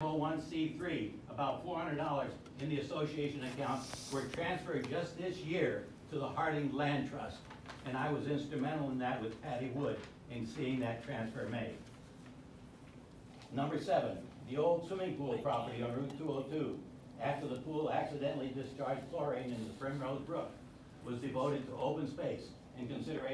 501c3, about $400 in the association account were transferred just this year to the Harding Land Trust. And I was instrumental in that with Patty Wood in seeing that transfer made. Number seven, the old swimming pool property on Route 202, after the pool accidentally discharged chlorine in the Primrose Brook, was devoted to open space in consideration